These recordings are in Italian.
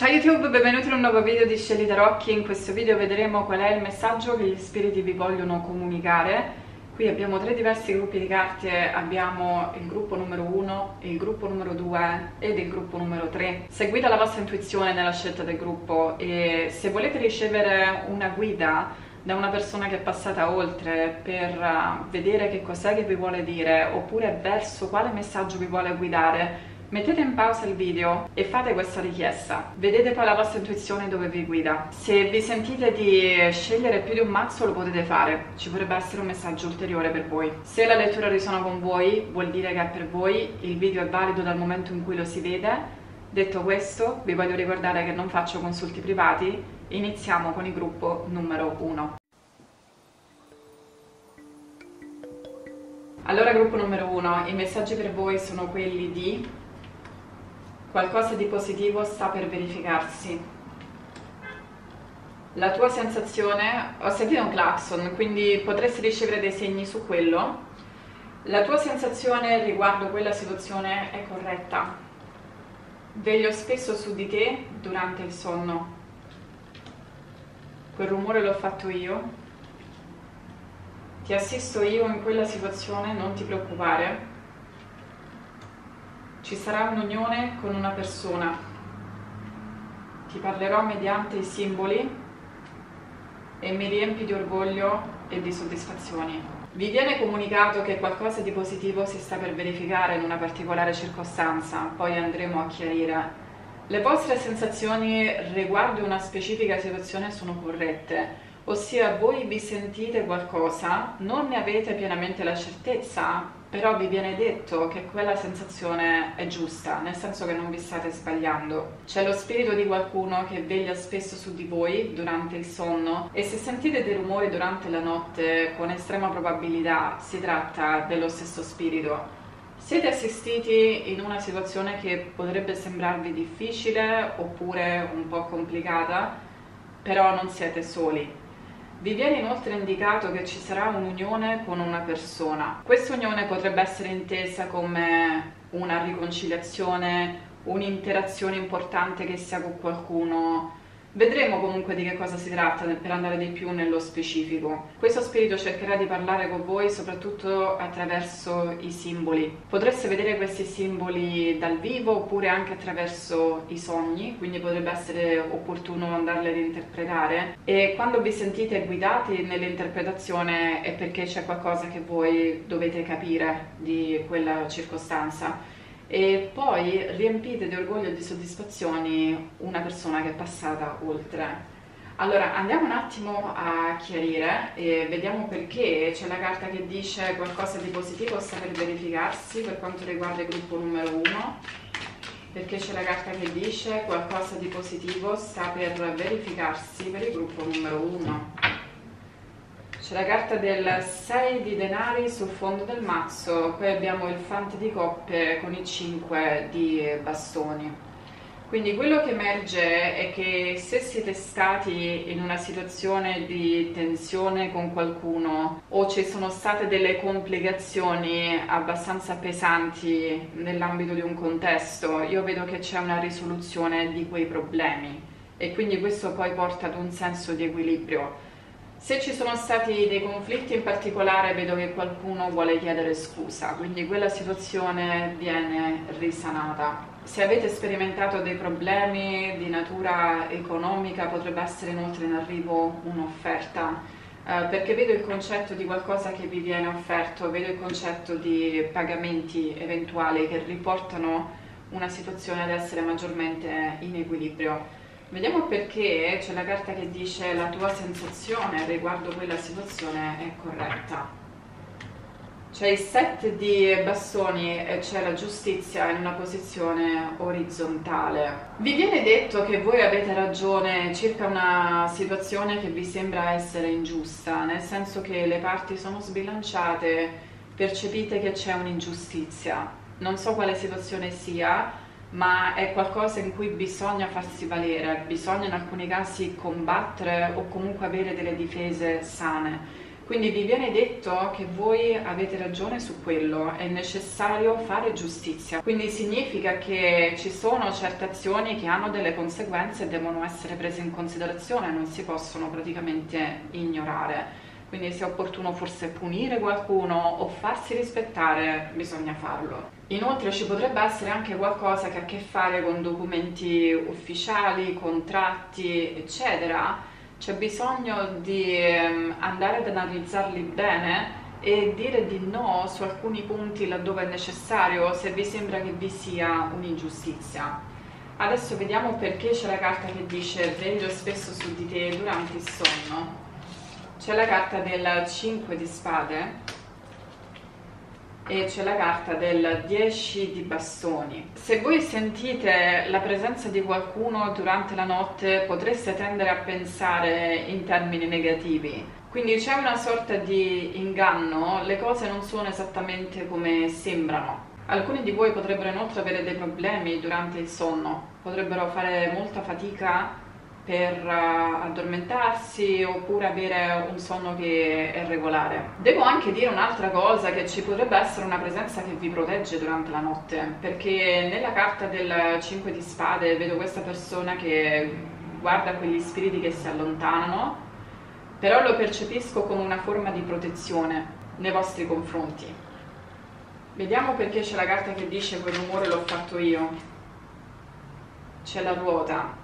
Ciao YouTube, benvenuti in un nuovo video di Scegli Tarocchi. In questo video vedremo qual è il messaggio che gli spiriti vi vogliono comunicare. Qui abbiamo tre diversi gruppi di carte, abbiamo il gruppo numero 1, il gruppo numero 2 ed il gruppo numero 3. Seguite la vostra intuizione nella scelta del gruppo e se volete ricevere una guida da una persona che è passata oltre per uh, vedere che cos'è che vi vuole dire oppure verso quale messaggio vi vuole guidare Mettete in pausa il video e fate questa richiesta. Vedete poi la vostra intuizione dove vi guida. Se vi sentite di scegliere più di un mazzo lo potete fare, ci potrebbe essere un messaggio ulteriore per voi. Se la lettura risuona con voi vuol dire che è per voi, il video è valido dal momento in cui lo si vede. Detto questo, vi voglio ricordare che non faccio consulti privati, iniziamo con il gruppo numero 1. Allora gruppo numero 1, i messaggi per voi sono quelli di Qualcosa di positivo sta per verificarsi. La tua sensazione, ho sentito un clacson, quindi potresti ricevere dei segni su quello. La tua sensazione riguardo quella situazione è corretta. Veglio spesso su di te durante il sonno. Quel rumore l'ho fatto io. Ti assisto io in quella situazione, non ti preoccupare ci sarà un'unione con una persona. Ti parlerò mediante i simboli e mi riempi di orgoglio e di soddisfazioni. Vi viene comunicato che qualcosa di positivo si sta per verificare in una particolare circostanza, poi andremo a chiarire. Le vostre sensazioni riguardo una specifica situazione sono corrette, ossia voi vi sentite qualcosa, non ne avete pienamente la certezza, però vi viene detto che quella sensazione è giusta, nel senso che non vi state sbagliando. C'è lo spirito di qualcuno che veglia spesso su di voi durante il sonno e se sentite dei rumori durante la notte, con estrema probabilità si tratta dello stesso spirito. Siete assistiti in una situazione che potrebbe sembrarvi difficile oppure un po' complicata, però non siete soli vi viene inoltre indicato che ci sarà un'unione con una persona. Questa unione potrebbe essere intesa come una riconciliazione, un'interazione importante che sia con qualcuno Vedremo comunque di che cosa si tratta per andare di più nello specifico. Questo spirito cercherà di parlare con voi soprattutto attraverso i simboli. Potreste vedere questi simboli dal vivo oppure anche attraverso i sogni, quindi potrebbe essere opportuno andarli ad interpretare. E quando vi sentite guidati nell'interpretazione è perché c'è qualcosa che voi dovete capire di quella circostanza e poi riempite di orgoglio e di soddisfazioni una persona che è passata oltre. Allora andiamo un attimo a chiarire e vediamo perché c'è la carta che dice qualcosa di positivo sta per verificarsi per quanto riguarda il gruppo numero 1 perché c'è la carta che dice qualcosa di positivo sta per verificarsi per il gruppo numero 1 c'è la carta del 6 di denari sul fondo del mazzo, poi abbiamo il fante di coppe con i 5 di bastoni. Quindi quello che emerge è che se siete stati in una situazione di tensione con qualcuno o ci sono state delle complicazioni abbastanza pesanti nell'ambito di un contesto, io vedo che c'è una risoluzione di quei problemi. E quindi questo poi porta ad un senso di equilibrio se ci sono stati dei conflitti in particolare vedo che qualcuno vuole chiedere scusa, quindi quella situazione viene risanata. Se avete sperimentato dei problemi di natura economica potrebbe essere inoltre in arrivo un'offerta, eh, perché vedo il concetto di qualcosa che vi viene offerto, vedo il concetto di pagamenti eventuali che riportano una situazione ad essere maggiormente in equilibrio. Vediamo perché c'è la carta che dice la tua sensazione riguardo quella situazione è corretta. C'è il set di bastoni e c'è la giustizia in una posizione orizzontale. Vi viene detto che voi avete ragione circa una situazione che vi sembra essere ingiusta, nel senso che le parti sono sbilanciate, percepite che c'è un'ingiustizia. Non so quale situazione sia, ma è qualcosa in cui bisogna farsi valere, bisogna in alcuni casi combattere o comunque avere delle difese sane. Quindi vi viene detto che voi avete ragione su quello, è necessario fare giustizia. Quindi significa che ci sono certe azioni che hanno delle conseguenze e devono essere prese in considerazione, non si possono praticamente ignorare. Quindi se è opportuno forse punire qualcuno o farsi rispettare, bisogna farlo. Inoltre ci potrebbe essere anche qualcosa che ha a che fare con documenti ufficiali, contratti, eccetera. C'è bisogno di ehm, andare ad analizzarli bene e dire di no su alcuni punti laddove è necessario se vi sembra che vi sia un'ingiustizia. Adesso vediamo perché c'è la carta che dice veglio spesso su di te durante il sonno c'è la carta del 5 di spade e c'è la carta del 10 di bastoni. Se voi sentite la presenza di qualcuno durante la notte potreste tendere a pensare in termini negativi. Quindi c'è una sorta di inganno, le cose non sono esattamente come sembrano. Alcuni di voi potrebbero inoltre avere dei problemi durante il sonno, potrebbero fare molta fatica per uh, addormentarsi oppure avere un sonno che è regolare. Devo anche dire un'altra cosa, che ci potrebbe essere una presenza che vi protegge durante la notte, perché nella carta del 5 di spade vedo questa persona che guarda quegli spiriti che si allontanano, però lo percepisco come una forma di protezione nei vostri confronti. Vediamo perché c'è la carta che dice quel rumore l'ho fatto io. C'è la ruota,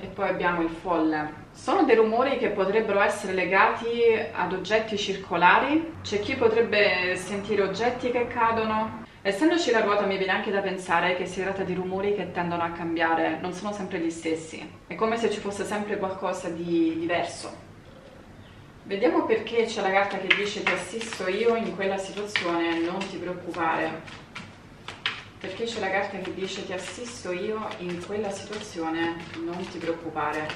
e poi abbiamo il folle. Sono dei rumori che potrebbero essere legati ad oggetti circolari, c'è chi potrebbe sentire oggetti che cadono. Essendoci la ruota mi viene anche da pensare che si tratta di rumori che tendono a cambiare, non sono sempre gli stessi. È come se ci fosse sempre qualcosa di diverso. Vediamo perché c'è la carta che dice ti assisto io in quella situazione, non ti preoccupare perché c'è la carta che dice ti assisto io in quella situazione, non ti preoccupare.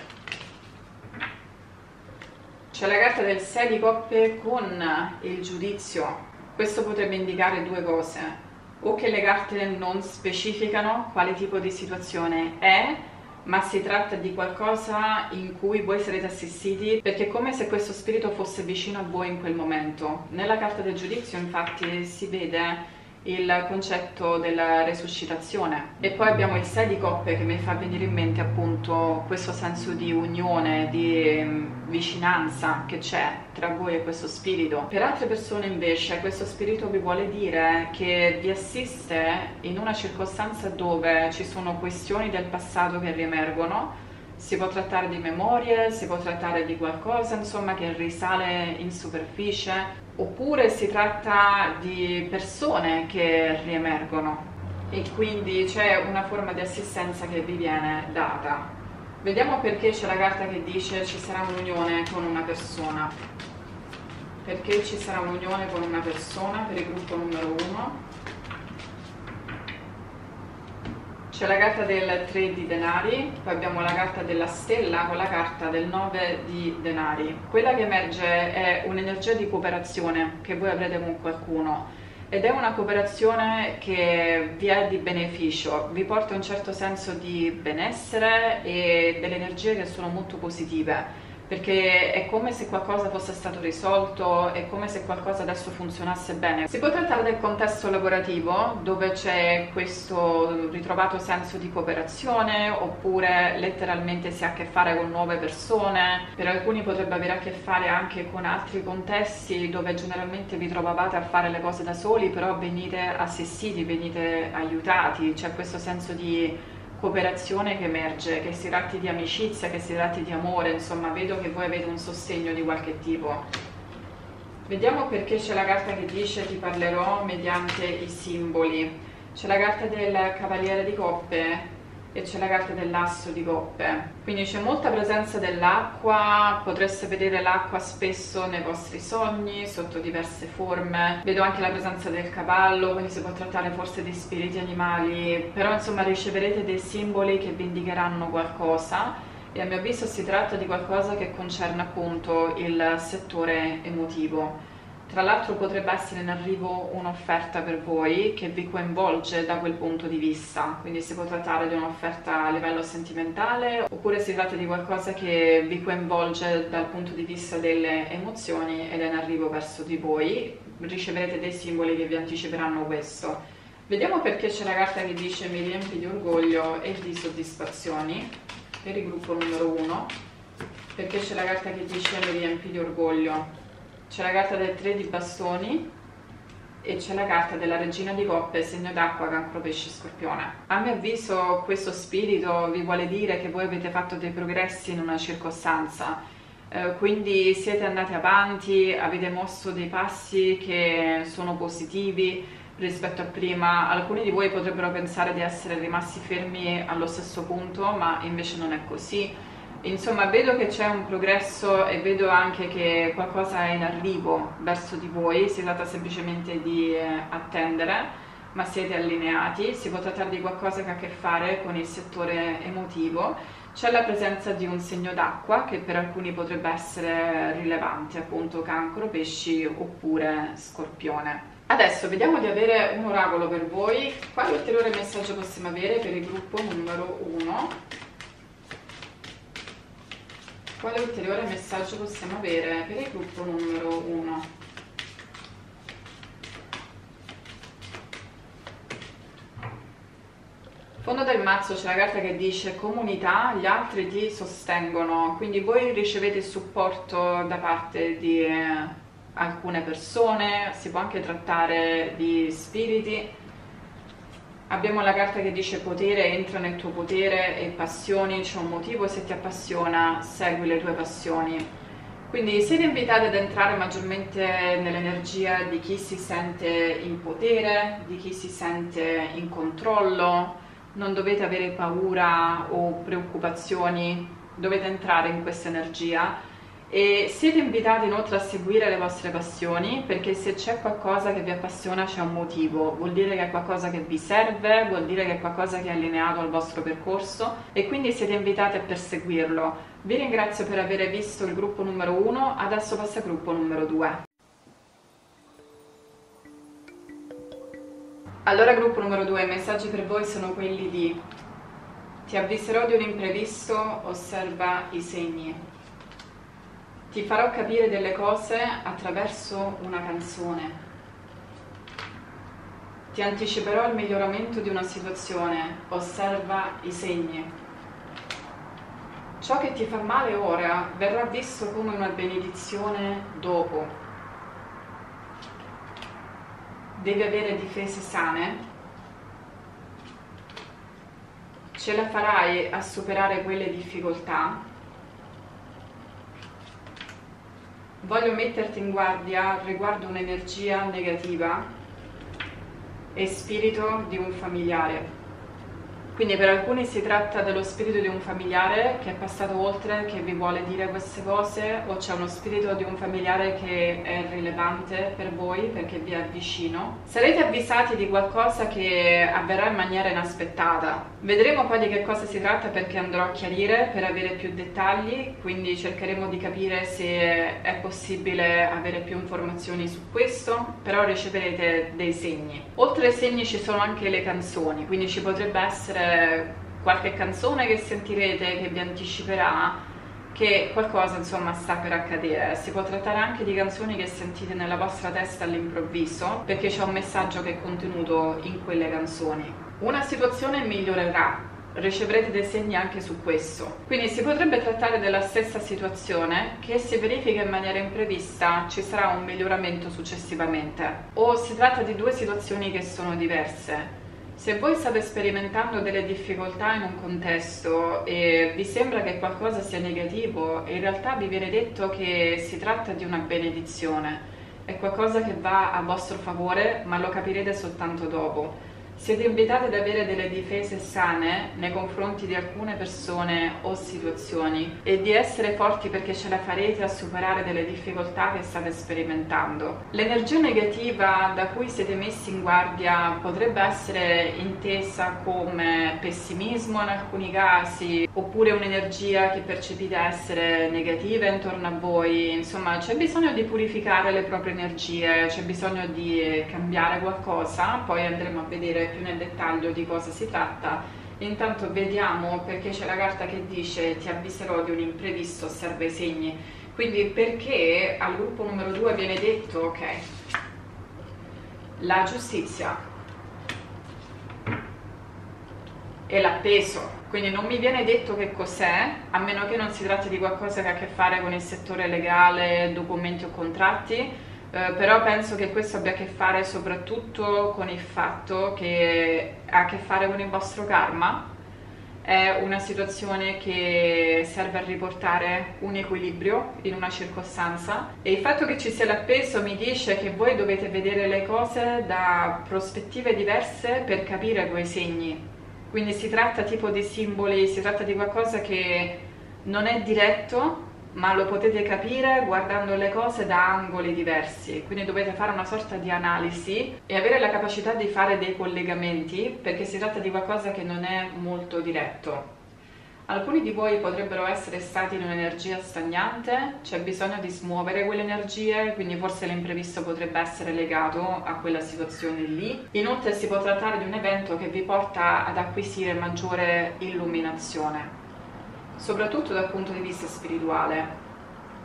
C'è la carta del 6 di coppe con il giudizio. Questo potrebbe indicare due cose. O che le carte non specificano quale tipo di situazione è, ma si tratta di qualcosa in cui voi sarete assistiti perché è come se questo spirito fosse vicino a voi in quel momento. Nella carta del giudizio infatti si vede il concetto della resuscitazione e poi abbiamo il 6 di coppe che mi fa venire in mente appunto questo senso di unione, di mm, vicinanza che c'è tra voi e questo spirito. Per altre persone invece questo spirito vi vuole dire che vi assiste in una circostanza dove ci sono questioni del passato che riemergono si può trattare di memorie, si può trattare di qualcosa insomma che risale in superficie oppure si tratta di persone che riemergono e quindi c'è una forma di assistenza che vi viene data. Vediamo perché c'è la carta che dice ci sarà un'unione con una persona. Perché ci sarà un'unione con una persona per il gruppo numero uno C'è la carta del 3 di denari, poi abbiamo la carta della stella con la carta del 9 di denari. Quella che emerge è un'energia di cooperazione che voi avrete con qualcuno ed è una cooperazione che vi è di beneficio, vi porta un certo senso di benessere e delle energie che sono molto positive perché è come se qualcosa fosse stato risolto, è come se qualcosa adesso funzionasse bene. Si può trattare del contesto lavorativo dove c'è questo ritrovato senso di cooperazione oppure letteralmente si ha a che fare con nuove persone, per alcuni potrebbe avere a che fare anche con altri contesti dove generalmente vi trovavate a fare le cose da soli però venite assistiti, venite aiutati, c'è questo senso di cooperazione che emerge, che si tratti di amicizia, che si tratti di amore, insomma vedo che voi avete un sostegno di qualche tipo. Vediamo perché c'è la carta che dice ti parlerò mediante i simboli. C'è la carta del Cavaliere di Coppe e c'è la carta dell'asso di coppe. Quindi c'è molta presenza dell'acqua potreste vedere l'acqua spesso nei vostri sogni sotto diverse forme. Vedo anche la presenza del cavallo quindi si può trattare forse di spiriti animali però insomma riceverete dei simboli che vi indicheranno qualcosa. E a mio avviso si tratta di qualcosa che concerne appunto il settore emotivo Tra l'altro potrebbe essere in arrivo un'offerta per voi che vi coinvolge da quel punto di vista, quindi si può trattare di un'offerta a livello sentimentale oppure si tratta di qualcosa che vi coinvolge dal punto di vista delle emozioni ed è in arrivo verso di voi, riceverete dei simboli che vi anticiperanno questo. Vediamo perché c'è la carta che dice mi riempi di orgoglio e di soddisfazioni per il gruppo numero 1, perché c'è la carta che dice mi riempi di orgoglio c'è la carta del 3 di bastoni e c'è la carta della regina di coppe, segno d'acqua, cancro, pesce, scorpione. A mio avviso questo spirito vi vuole dire che voi avete fatto dei progressi in una circostanza, eh, quindi siete andati avanti, avete mosso dei passi che sono positivi rispetto a prima. Alcuni di voi potrebbero pensare di essere rimasti fermi allo stesso punto, ma invece non è così Insomma, vedo che c'è un progresso e vedo anche che qualcosa è in arrivo verso di voi, si tratta semplicemente di eh, attendere, ma siete allineati, si può trattare di qualcosa che ha a che fare con il settore emotivo. C'è la presenza di un segno d'acqua che per alcuni potrebbe essere rilevante, appunto cancro, pesci oppure scorpione. Adesso vediamo di avere un oracolo per voi. Quale ulteriore messaggio possiamo avere per il gruppo numero 1? Quale ulteriore messaggio possiamo avere per il gruppo numero 1? Fondo del mazzo c'è la carta che dice comunità, gli altri ti sostengono, quindi voi ricevete supporto da parte di eh, alcune persone, si può anche trattare di spiriti, Abbiamo la carta che dice potere, entra nel tuo potere e passioni, c'è un motivo, se ti appassiona segui le tue passioni. Quindi siete invitati ad entrare maggiormente nell'energia di chi si sente in potere, di chi si sente in controllo, non dovete avere paura o preoccupazioni, dovete entrare in questa energia e siete invitati inoltre a seguire le vostre passioni perché se c'è qualcosa che vi appassiona c'è un motivo, vuol dire che è qualcosa che vi serve, vuol dire che è qualcosa che è allineato al vostro percorso e quindi siete invitati a perseguirlo. Vi ringrazio per aver visto il gruppo numero 1, adesso passa al gruppo numero 2. Allora gruppo numero 2, i messaggi per voi sono quelli di ti avviserò di un imprevisto, osserva i segni. Ti farò capire delle cose attraverso una canzone. Ti anticiperò il miglioramento di una situazione, osserva i segni. Ciò che ti fa male ora verrà visto come una benedizione dopo. Devi avere difese sane. Ce la farai a superare quelle difficoltà voglio metterti in guardia riguardo un'energia negativa e spirito di un familiare. Quindi per alcuni si tratta dello spirito di un familiare che è passato oltre, che vi vuole dire queste cose, o c'è uno spirito di un familiare che è rilevante per voi perché vi è vicino. Sarete avvisati di qualcosa che avverrà in maniera inaspettata. Vedremo poi di che cosa si tratta perché andrò a chiarire per avere più dettagli, quindi cercheremo di capire se è possibile avere più informazioni su questo, però riceverete dei segni. Oltre ai segni ci sono anche le canzoni, quindi ci potrebbe essere qualche canzone che sentirete che vi anticiperà che qualcosa insomma sta per accadere. Si può trattare anche di canzoni che sentite nella vostra testa all'improvviso perché c'è un messaggio che è contenuto in quelle canzoni. Una situazione migliorerà, riceverete dei segni anche su questo. Quindi si potrebbe trattare della stessa situazione che si verifica in maniera imprevista ci sarà un miglioramento successivamente o si tratta di due situazioni che sono diverse se voi state sperimentando delle difficoltà in un contesto e vi sembra che qualcosa sia negativo, in realtà vi viene detto che si tratta di una benedizione, è qualcosa che va a vostro favore, ma lo capirete soltanto dopo. Siete invitati ad avere delle difese sane nei confronti di alcune persone o situazioni e di essere forti perché ce la farete a superare delle difficoltà che state sperimentando. L'energia negativa da cui siete messi in guardia potrebbe essere intesa come pessimismo in alcuni casi oppure un'energia che percepite essere negativa intorno a voi. Insomma, c'è bisogno di purificare le proprie energie, c'è bisogno di cambiare qualcosa, poi andremo a vedere più nel dettaglio di cosa si tratta. Intanto vediamo perché c'è la carta che dice ti avviserò di un imprevisto, osserva i segni. Quindi perché al gruppo numero 2 viene detto, ok, la giustizia e l'appeso. Quindi non mi viene detto che cos'è, a meno che non si tratti di qualcosa che ha a che fare con il settore legale, documenti o contratti, eh, però penso che questo abbia a che fare soprattutto con il fatto che ha a che fare con il vostro karma, è una situazione che serve a riportare un equilibrio in una circostanza e il fatto che ci sia l'appeso mi dice che voi dovete vedere le cose da prospettive diverse per capire quei segni. Quindi si tratta tipo di simboli, si tratta di qualcosa che non è diretto, ma lo potete capire guardando le cose da angoli diversi, quindi dovete fare una sorta di analisi e avere la capacità di fare dei collegamenti perché si tratta di qualcosa che non è molto diretto. Alcuni di voi potrebbero essere stati in un'energia stagnante, c'è bisogno di smuovere quelle energie, quindi forse l'imprevisto potrebbe essere legato a quella situazione lì. Inoltre si può trattare di un evento che vi porta ad acquisire maggiore illuminazione soprattutto dal punto di vista spirituale.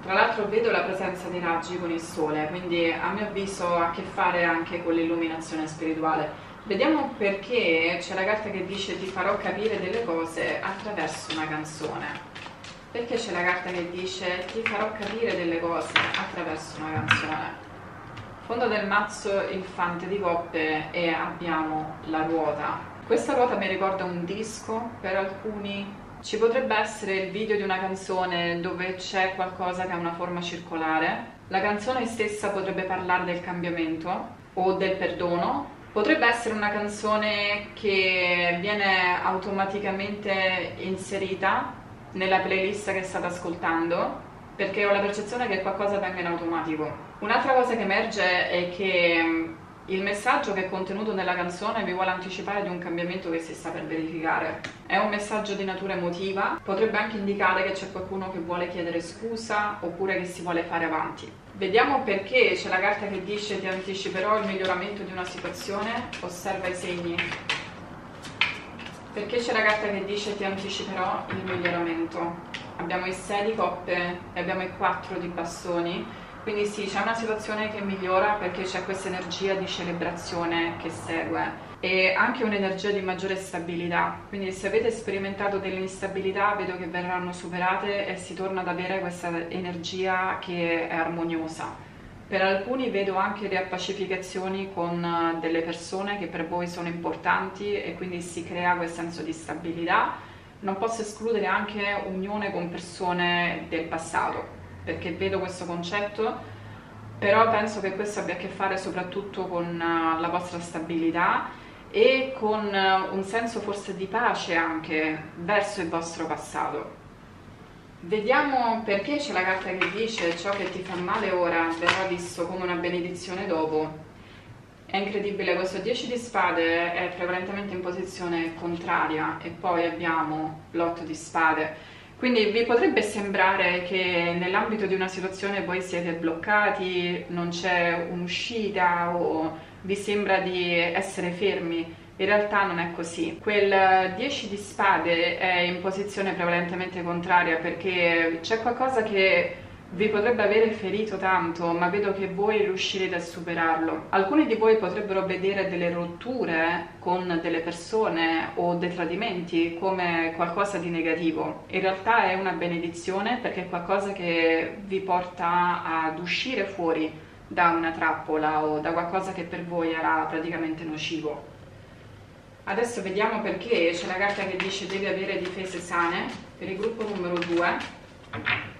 Tra l'altro vedo la presenza dei raggi con il sole, quindi a mio avviso ha a che fare anche con l'illuminazione spirituale. Vediamo perché c'è la carta che dice ti farò capire delle cose attraverso una canzone. Perché c'è la carta che dice ti farò capire delle cose attraverso una canzone. Fondo del mazzo il fante di coppe e abbiamo la ruota. Questa ruota mi ricorda un disco, per alcuni ci potrebbe essere il video di una canzone dove c'è qualcosa che ha una forma circolare. La canzone stessa potrebbe parlare del cambiamento o del perdono. Potrebbe essere una canzone che viene automaticamente inserita nella playlist che state ascoltando perché ho la percezione che qualcosa venga in automatico. Un'altra cosa che emerge è che il messaggio che è contenuto nella canzone vi vuole anticipare di un cambiamento che si sta per verificare. È un messaggio di natura emotiva, potrebbe anche indicare che c'è qualcuno che vuole chiedere scusa oppure che si vuole fare avanti. Vediamo perché c'è la carta che dice ti anticiperò il miglioramento di una situazione, osserva i segni. Perché c'è la carta che dice ti anticiperò il miglioramento? Abbiamo i 6 di coppe e abbiamo i 4 di bastoni quindi sì, c'è una situazione che migliora perché c'è questa energia di celebrazione che segue e anche un'energia di maggiore stabilità. Quindi se avete sperimentato delle instabilità vedo che verranno superate e si torna ad avere questa energia che è armoniosa. Per alcuni vedo anche riappacificazioni con eh, delle persone che per voi sono importanti e quindi si crea quel senso di stabilità. Non posso escludere anche unione con persone del passato, perché vedo questo concetto, però penso che questo abbia a che fare soprattutto con uh, la vostra stabilità e con uh, un senso forse di pace anche verso il vostro passato. Vediamo perché c'è la carta che dice ciò che ti fa male ora verrà visto come una benedizione dopo. È incredibile, questo 10 di spade è prevalentemente in posizione contraria e poi abbiamo l'8 di spade quindi vi potrebbe sembrare che nell'ambito di una situazione voi siete bloccati, non c'è un'uscita o vi sembra di essere fermi. In realtà non è così. Quel 10 di spade è in posizione prevalentemente contraria perché c'è qualcosa che vi potrebbe avere ferito tanto, ma vedo che voi riuscirete a superarlo. Alcuni di voi potrebbero vedere delle rotture con delle persone o dei tradimenti come qualcosa di negativo. In realtà è una benedizione perché è qualcosa che vi porta ad uscire fuori da una trappola o da qualcosa che per voi era praticamente nocivo. Adesso vediamo perché c'è la carta che dice devi avere difese sane per il gruppo numero 2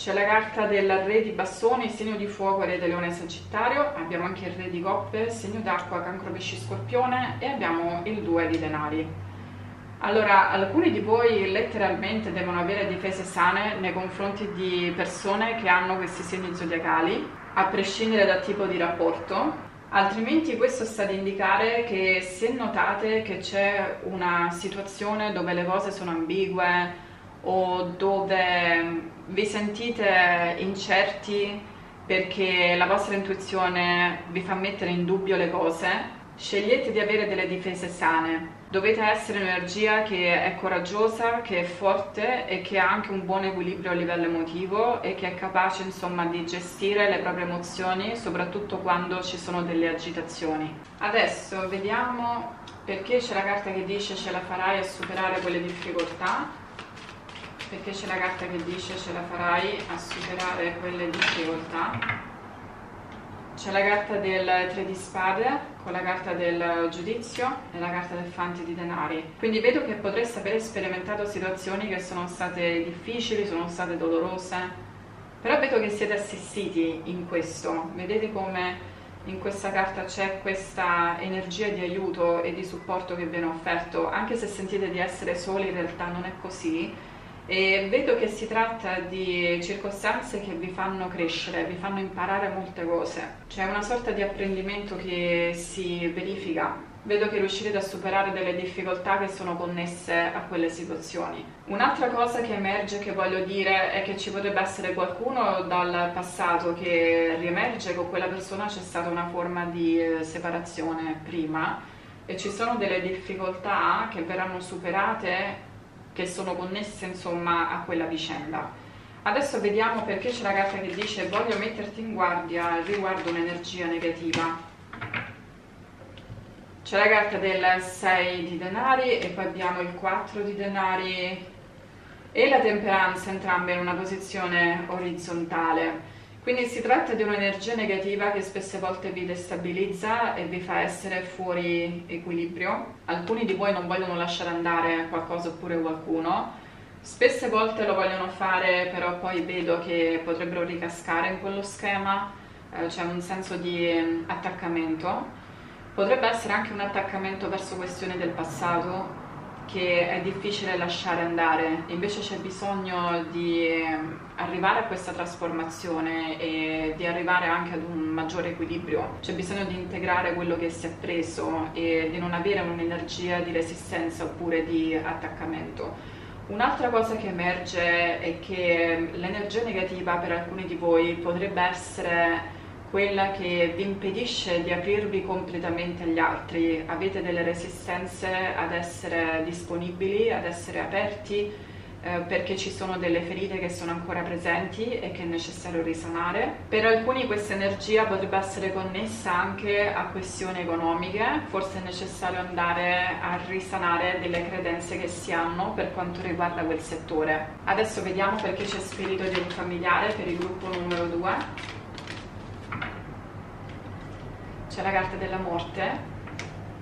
C'è la carta del re di bastoni, segno di fuoco, re di leone sagittario, abbiamo anche il re di coppe, segno d'acqua, cancro pesci scorpione. E abbiamo il 2 di denari. Allora, alcuni di voi letteralmente devono avere difese sane nei confronti di persone che hanno questi segni zodiacali, a prescindere dal tipo di rapporto, altrimenti questo sta ad indicare che se notate che c'è una situazione dove le cose sono ambigue, o dove vi sentite incerti perché la vostra intuizione vi fa mettere in dubbio le cose, scegliete di avere delle difese sane. Dovete essere un'energia che è coraggiosa, che è forte e che ha anche un buon equilibrio a livello emotivo e che è capace insomma di gestire le proprie emozioni, soprattutto quando ci sono delle agitazioni. Adesso vediamo perché c'è la carta che dice ce la farai a superare quelle difficoltà perché c'è la carta che dice ce la farai a superare quelle difficoltà c'è la carta del 3 di spade con la carta del giudizio e la carta del fante di denari. Quindi vedo che potreste aver sperimentato situazioni che sono state difficili sono state dolorose però vedo che siete assistiti in questo. Vedete come in questa carta c'è questa energia di aiuto e di supporto che viene offerto. Anche se sentite di essere soli in realtà non è così e vedo che si tratta di circostanze che vi fanno crescere, vi fanno imparare molte cose. C'è una sorta di apprendimento che si verifica. Vedo che riuscirete a superare delle difficoltà che sono connesse a quelle situazioni. Un'altra cosa che emerge che voglio dire è che ci potrebbe essere qualcuno dal passato che riemerge con quella persona c'è stata una forma di eh, separazione prima e ci sono delle difficoltà che verranno superate che sono connesse insomma a quella vicenda. Adesso vediamo perché c'è la carta che dice voglio metterti in guardia riguardo un'energia negativa. C'è la carta del 6 di denari e poi abbiamo il 4 di denari e la temperanza entrambe in una posizione orizzontale. Quindi si tratta di un'energia negativa che spesse volte vi destabilizza e vi fa essere fuori equilibrio. Alcuni di voi non vogliono lasciare andare qualcosa oppure qualcuno. Spesse volte lo vogliono fare, però poi vedo che potrebbero ricascare in quello schema, eh, c'è un senso di mm, attaccamento. Potrebbe essere anche un attaccamento verso questioni del passato che è difficile lasciare andare, invece c'è bisogno di ehm, arrivare a questa trasformazione e di arrivare anche ad un maggiore equilibrio, c'è bisogno di integrare quello che si è preso e di non avere un'energia di resistenza oppure di attaccamento. Un'altra cosa che emerge è che l'energia negativa per alcuni di voi potrebbe essere quella che vi impedisce di aprirvi completamente agli altri, avete delle resistenze ad essere disponibili, ad essere aperti, eh, perché ci sono delle ferite che sono ancora presenti e che è necessario risanare. Per alcuni questa energia potrebbe essere connessa anche a questioni economiche, forse è necessario andare a risanare delle credenze che si hanno per quanto riguarda quel settore. Adesso vediamo perché c'è spirito di un familiare per il gruppo numero 2 c'è la carta della morte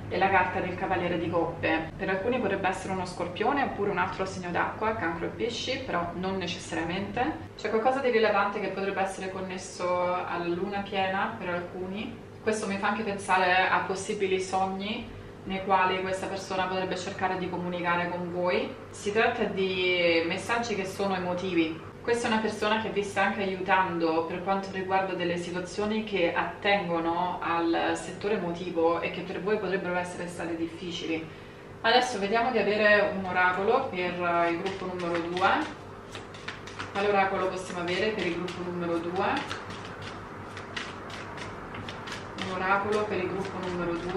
e la carta del cavaliere di coppe. Per alcuni potrebbe essere uno scorpione oppure un altro segno d'acqua, cancro e pesci, però non necessariamente. C'è qualcosa di rilevante che potrebbe essere connesso alla luna piena per alcuni. Questo mi fa anche pensare a possibili sogni nei quali questa persona potrebbe cercare di comunicare con voi. Si tratta di messaggi che sono emotivi, questa è una persona che vi sta anche aiutando per quanto riguarda delle situazioni che attengono al settore emotivo e che per voi potrebbero essere state difficili. Adesso vediamo di avere un oracolo per il gruppo numero 2. Quale oracolo possiamo avere per il gruppo numero 2? Un oracolo per il gruppo numero 2.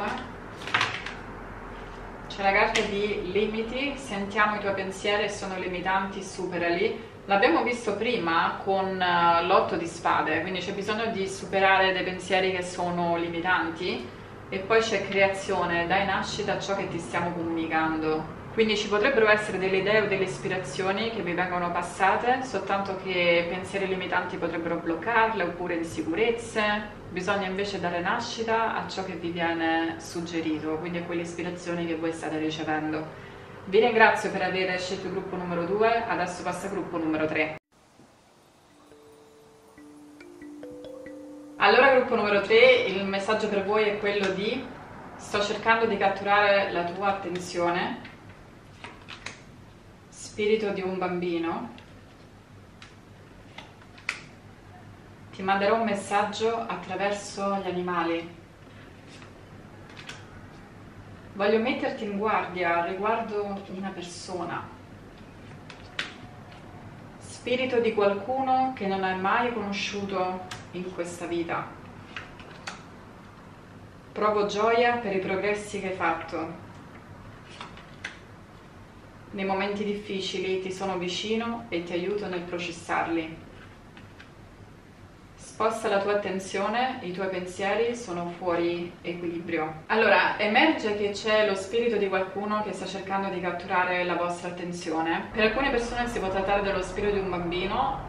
C'è la carta di limiti, sentiamo i tuoi pensieri sono limitanti, superali L'abbiamo visto prima con uh, l'otto di spade, quindi c'è bisogno di superare dei pensieri che sono limitanti e poi c'è creazione, dai nascita a ciò che ti stiamo comunicando. Quindi ci potrebbero essere delle idee o delle ispirazioni che vi vengono passate, soltanto che pensieri limitanti potrebbero bloccarle oppure insicurezze. Bisogna invece dare nascita a ciò che vi viene suggerito, quindi a quelle ispirazioni che voi state ricevendo. Vi ringrazio per aver scelto il gruppo numero 2, adesso passa il gruppo numero 3. Allora gruppo numero 3, il messaggio per voi è quello di sto cercando di catturare la tua attenzione, spirito di un bambino, ti manderò un messaggio attraverso gli animali, Voglio metterti in guardia riguardo una persona, spirito di qualcuno che non hai mai conosciuto in questa vita. Provo gioia per i progressi che hai fatto. Nei momenti difficili ti sono vicino e ti aiuto nel processarli. Sposta la tua attenzione, i tuoi pensieri sono fuori equilibrio. Allora, emerge che c'è lo spirito di qualcuno che sta cercando di catturare la vostra attenzione. Per alcune persone si può trattare dello spirito di un bambino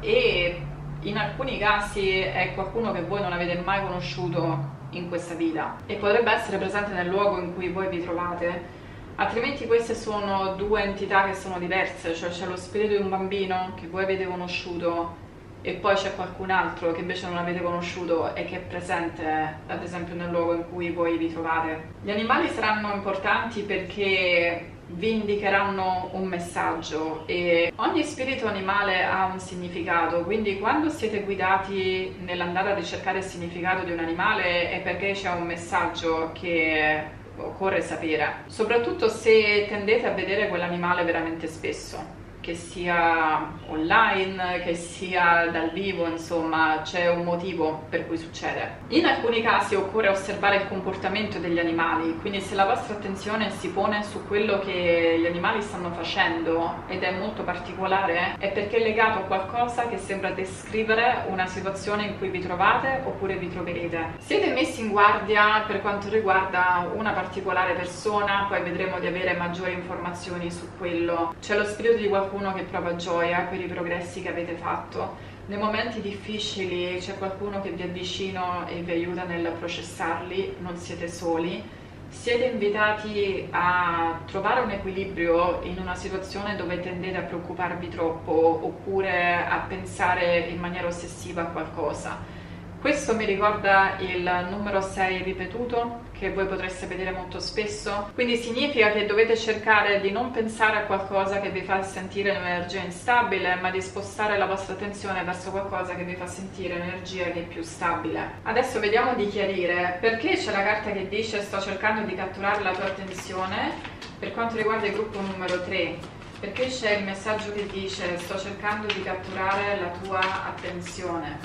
e in alcuni casi è qualcuno che voi non avete mai conosciuto in questa vita e potrebbe essere presente nel luogo in cui voi vi trovate altrimenti queste sono due entità che sono diverse, cioè c'è lo spirito di un bambino che voi avete conosciuto e poi c'è qualcun altro che invece non avete conosciuto e che è presente ad esempio nel luogo in cui voi vi trovate. Gli animali saranno importanti perché vi indicheranno un messaggio e ogni spirito animale ha un significato, quindi quando siete guidati nell'andare a ricercare il significato di un animale è perché c'è un messaggio che occorre sapere, soprattutto se tendete a vedere quell'animale veramente spesso che sia online, che sia dal vivo, insomma c'è un motivo per cui succede. In alcuni casi occorre osservare il comportamento degli animali, quindi se la vostra attenzione si pone su quello che gli animali stanno facendo ed è molto particolare, è perché è legato a qualcosa che sembra descrivere una situazione in cui vi trovate oppure vi troverete. Siete messi in guardia per quanto riguarda una particolare persona, poi vedremo di avere maggiori informazioni su quello. C'è lo spirito di qualcuno qualcuno che prova gioia per i progressi che avete fatto. Nei momenti difficili c'è qualcuno che vi è vicino e vi aiuta nel processarli, non siete soli. Siete invitati a trovare un equilibrio in una situazione dove tendete a preoccuparvi troppo oppure a pensare in maniera ossessiva a qualcosa questo mi ricorda il numero 6 ripetuto che voi potreste vedere molto spesso, quindi significa che dovete cercare di non pensare a qualcosa che vi fa sentire un'energia instabile, ma di spostare la vostra attenzione verso qualcosa che vi fa sentire un'energia che è più stabile. Adesso vediamo di chiarire perché c'è la carta che dice sto cercando di catturare la tua attenzione per quanto riguarda il gruppo numero 3 perché c'è il messaggio che dice sto cercando di catturare la tua attenzione?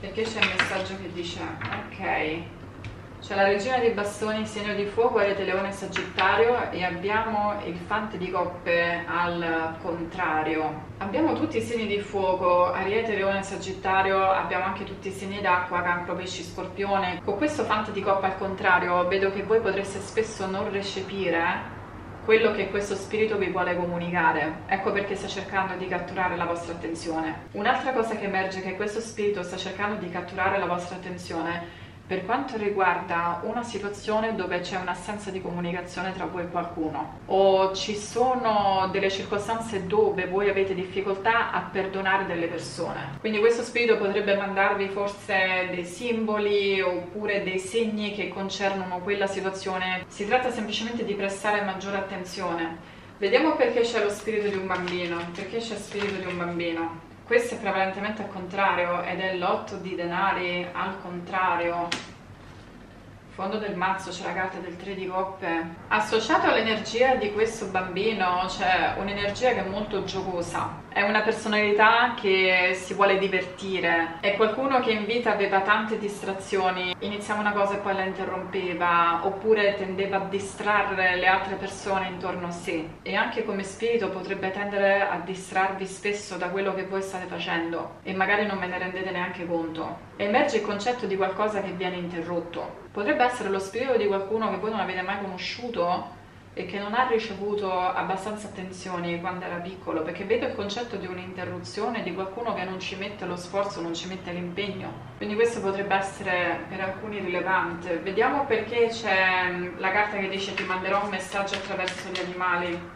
Perché c'è il messaggio che dice ok c'è la regina dei bastoni, segno di fuoco, ariete leone sagittario e abbiamo il fante di coppe al contrario. Abbiamo tutti i segni di fuoco, ariete, leone, sagittario, abbiamo anche tutti i segni d'acqua, cancro, pesci, scorpione. Con questo fante di coppe al contrario vedo che voi potreste spesso non recepire quello che questo spirito vi vuole comunicare. Ecco perché sta cercando di catturare la vostra attenzione. Un'altra cosa che emerge è che questo spirito sta cercando di catturare la vostra attenzione per quanto riguarda una situazione dove c'è un'assenza di comunicazione tra voi e qualcuno o ci sono delle circostanze dove voi avete difficoltà a perdonare delle persone. Quindi questo spirito potrebbe mandarvi forse dei simboli oppure dei segni che concernono quella situazione. Si tratta semplicemente di prestare maggiore attenzione. Vediamo perché c'è lo spirito di un bambino, perché c'è lo spirito di un bambino questo è prevalentemente al contrario ed è l'otto di denari al contrario fondo del mazzo c'è la carta del 3 di coppe. Associato all'energia di questo bambino c'è un'energia che è molto giocosa. È una personalità che si vuole divertire. È qualcuno che in vita aveva tante distrazioni. Iniziava una cosa e poi la interrompeva, oppure tendeva a distrarre le altre persone intorno a sé. E anche come spirito potrebbe tendere a distrarvi spesso da quello che voi state facendo e magari non ve ne rendete neanche conto. Emerge il concetto di qualcosa che viene interrotto Potrebbe essere lo spirito di qualcuno che voi non avete mai conosciuto e che non ha ricevuto abbastanza attenzioni quando era piccolo, perché vedo il concetto di un'interruzione, di qualcuno che non ci mette lo sforzo, non ci mette l'impegno. Quindi questo potrebbe essere per alcuni rilevante. Vediamo perché c'è la carta che dice ti manderò un messaggio attraverso gli animali.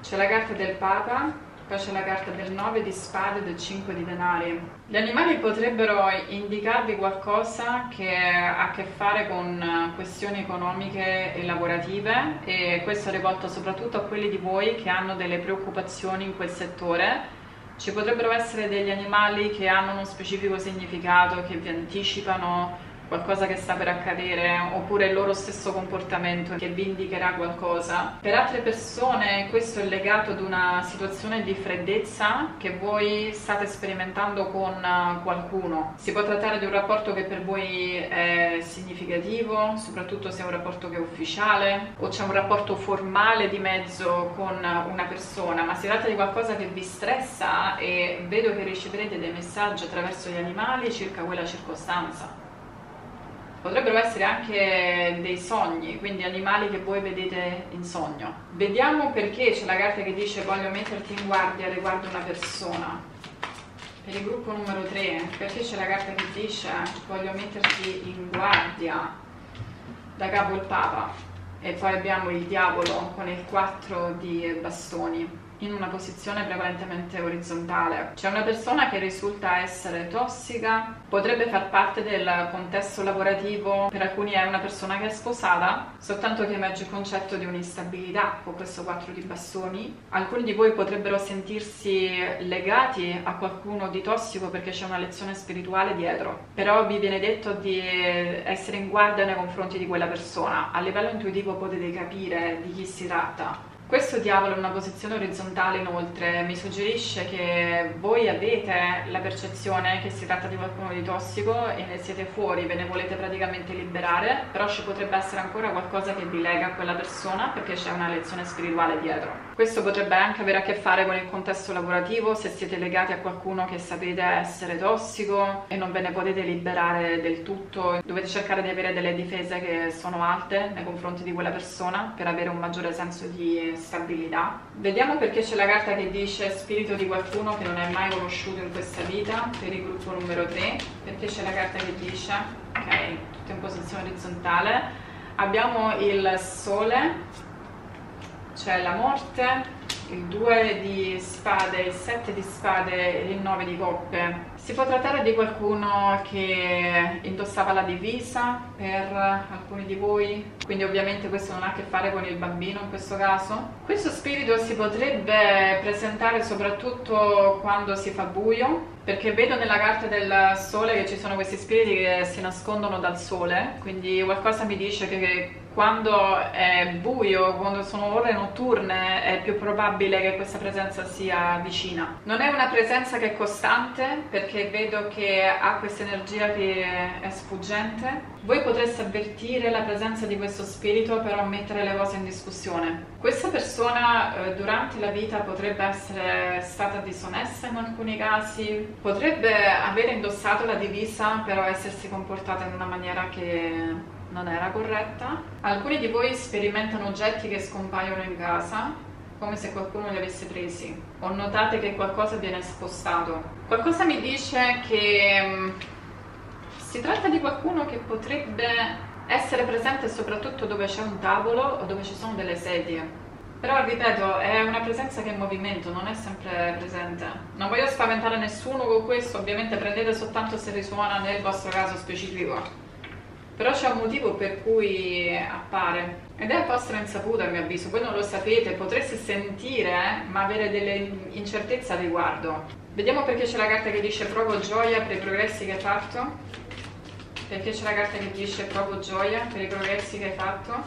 C'è la carta del Papa poi c'è la carta del 9 di spade e del 5 di denari. Gli animali potrebbero indicarvi qualcosa che ha a che fare con questioni economiche e lavorative e questo è rivolto soprattutto a quelli di voi che hanno delle preoccupazioni in quel settore. Ci potrebbero essere degli animali che hanno uno specifico significato, che vi anticipano qualcosa che sta per accadere oppure il loro stesso comportamento che vi indicherà qualcosa. Per altre persone questo è legato ad una situazione di freddezza che voi state sperimentando con qualcuno. Si può trattare di un rapporto che per voi è significativo, soprattutto se è un rapporto che è ufficiale o c'è un rapporto formale di mezzo con una persona, ma si tratta di qualcosa che vi stressa e vedo che riceverete dei messaggi attraverso gli animali circa quella circostanza. Potrebbero essere anche dei sogni, quindi animali che voi vedete in sogno. Vediamo perché c'è la carta che dice voglio metterti in guardia riguardo una persona. Per il gruppo numero 3, perché c'è la carta che dice voglio metterti in guardia da capo il Papa. E poi abbiamo il diavolo con il 4 di bastoni in una posizione prevalentemente orizzontale. C'è una persona che risulta essere tossica, potrebbe far parte del contesto lavorativo, per alcuni è una persona che è sposata, soltanto che emerge il concetto di un'instabilità con questo 4 di bastoni. Alcuni di voi potrebbero sentirsi legati a qualcuno di tossico perché c'è una lezione spirituale dietro, però vi viene detto di essere in guardia nei confronti di quella persona. A livello intuitivo potete capire di chi si tratta questo diavolo in una posizione orizzontale inoltre mi suggerisce che voi avete la percezione che si tratta di qualcuno di tossico e ne siete fuori, ve ne volete praticamente liberare, però ci potrebbe essere ancora qualcosa che vi lega a quella persona perché c'è una lezione spirituale dietro. Questo potrebbe anche avere a che fare con il contesto lavorativo, se siete legati a qualcuno che sapete essere tossico e non ve ne potete liberare del tutto, dovete cercare di avere delle difese che sono alte nei confronti di quella persona per avere un maggiore senso di stabilità. Vediamo perché c'è la carta che dice spirito di qualcuno che non hai mai conosciuto in questa vita, per il gruppo numero 3, perché c'è la carta che dice, ok, tutto in posizione orizzontale. Abbiamo il sole, c'è la morte, il 2 di spade, il 7 di spade e il 9 di coppe. Si può trattare di qualcuno che indossava la divisa per alcuni di voi, quindi ovviamente questo non ha a che fare con il bambino in questo caso. Questo spirito si potrebbe presentare soprattutto quando si fa buio, perché vedo nella carta del sole che ci sono questi spiriti che si nascondono dal sole, quindi qualcosa mi dice che quando è buio, quando sono ore notturne, è più probabile che questa presenza sia vicina. Non è una presenza che è costante, perché vedo che ha questa energia che è sfuggente. Voi potreste avvertire la presenza di questo spirito, però mettere le cose in discussione. Questa persona eh, durante la vita potrebbe essere stata disonesta in alcuni casi, potrebbe aver indossato la divisa, però essersi comportata in una maniera che non era corretta. Alcuni di voi sperimentano oggetti che scompaiono in casa, come se qualcuno li avesse presi, o notate che qualcosa viene spostato. Qualcosa mi dice che um, si tratta di qualcuno che potrebbe essere presente soprattutto dove c'è un tavolo o dove ci sono delle sedie. Però ripeto, è una presenza che è in movimento, non è sempre presente. Non voglio spaventare nessuno con questo, ovviamente prendete soltanto se risuona nel vostro caso specifico però c'è un motivo per cui appare ed è a vostra insaputa a mio avviso, voi non lo sapete, potreste sentire eh, ma avere delle incertezze a riguardo. Vediamo perché c'è la carta che dice provo gioia per i progressi che hai fatto, perché c'è la carta che dice provo gioia per i progressi che hai fatto.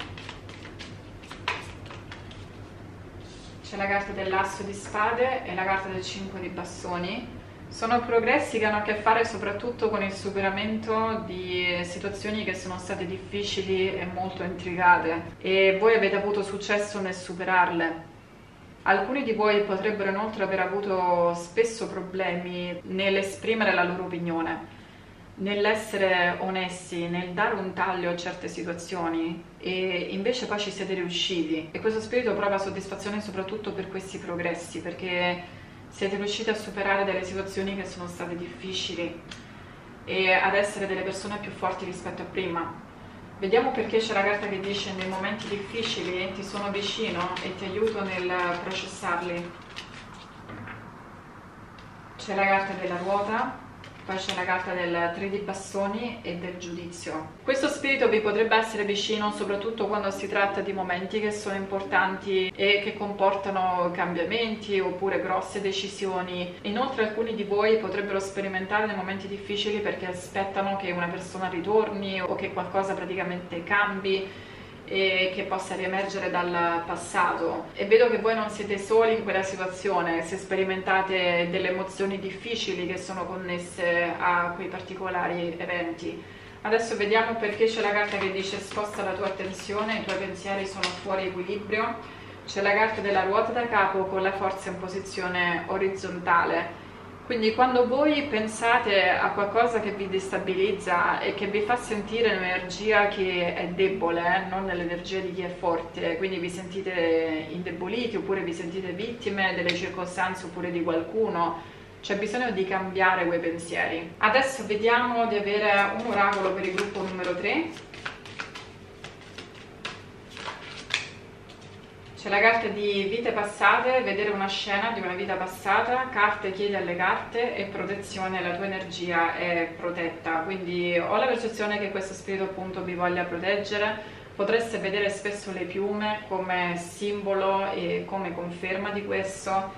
C'è la carta dell'asso di spade e la carta del 5 di bastoni sono progressi che hanno a che fare soprattutto con il superamento di situazioni che sono state difficili e molto intricate e voi avete avuto successo nel superarle. Alcuni di voi potrebbero inoltre aver avuto spesso problemi nell'esprimere la loro opinione, nell'essere onesti, nel dare un taglio a certe situazioni e invece poi ci siete riusciti e questo spirito prova soddisfazione soprattutto per questi progressi perché siete riusciti a superare delle situazioni che sono state difficili e ad essere delle persone più forti rispetto a prima. Vediamo perché c'è la carta che dice nei momenti difficili ti sono vicino e ti aiuto nel processarli. c'è la carta della ruota poi c'è la carta del 3 di bastoni e del giudizio. Questo spirito vi potrebbe essere vicino soprattutto quando si tratta di momenti che sono importanti e che comportano cambiamenti oppure grosse decisioni. Inoltre alcuni di voi potrebbero sperimentare dei momenti difficili perché aspettano che una persona ritorni o che qualcosa praticamente cambi e che possa riemergere dal passato. E vedo che voi non siete soli in quella situazione se sperimentate delle emozioni difficili che sono connesse a quei particolari eventi. Adesso vediamo perché c'è la carta che dice sposta la tua attenzione i tuoi pensieri sono fuori equilibrio. C'è la carta della ruota da capo con la forza in posizione orizzontale quindi quando voi pensate a qualcosa che vi destabilizza e che vi fa sentire un'energia che è debole, eh, non l'energia di chi è forte, quindi vi sentite indeboliti oppure vi sentite vittime delle circostanze oppure di qualcuno, c'è bisogno di cambiare quei pensieri. Adesso vediamo di avere un oracolo per il gruppo numero 3 C'è la carta di vite passate, vedere una scena di una vita passata, carte chiedi alle carte e protezione, la tua energia è protetta, quindi ho la percezione che questo spirito appunto vi voglia proteggere, potreste vedere spesso le piume come simbolo e come conferma di questo,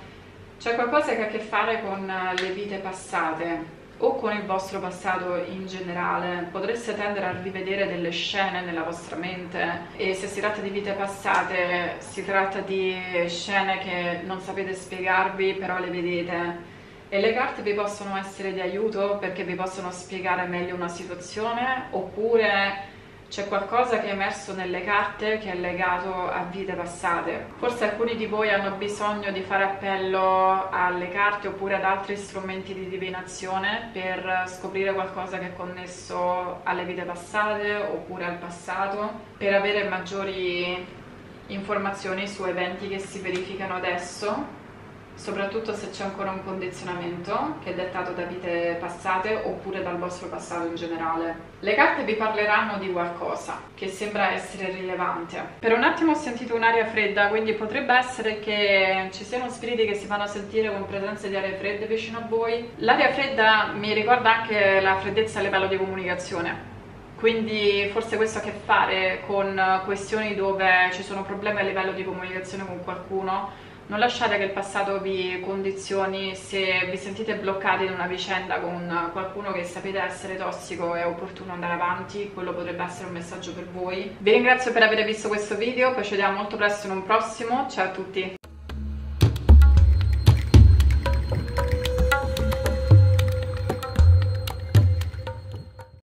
c'è qualcosa che ha a che fare con le vite passate, o con il vostro passato in generale, potreste tendere a rivedere delle scene nella vostra mente? E se si tratta di vite passate si tratta di scene che non sapete spiegarvi però le vedete. E le carte vi possono essere di aiuto perché vi possono spiegare meglio una situazione? Oppure c'è qualcosa che è emerso nelle carte che è legato a vite passate. Forse alcuni di voi hanno bisogno di fare appello alle carte oppure ad altri strumenti di divinazione per scoprire qualcosa che è connesso alle vite passate oppure al passato, per avere maggiori informazioni su eventi che si verificano adesso soprattutto se c'è ancora un condizionamento che è dettato da vite passate oppure dal vostro passato in generale. Le carte vi parleranno di qualcosa che sembra essere rilevante. Per un attimo ho sentito un'aria fredda, quindi potrebbe essere che ci siano spiriti che si fanno sentire con presenza di aree fredde vicino a voi. L'aria fredda mi ricorda anche la freddezza a livello di comunicazione quindi forse questo ha a che fare con questioni dove ci sono problemi a livello di comunicazione con qualcuno non lasciate che il passato vi condizioni se vi sentite bloccati in una vicenda con qualcuno che sapete essere tossico è opportuno andare avanti, quello potrebbe essere un messaggio per voi. Vi ringrazio per aver visto questo video, poi ci vediamo molto presto in un prossimo, ciao a tutti!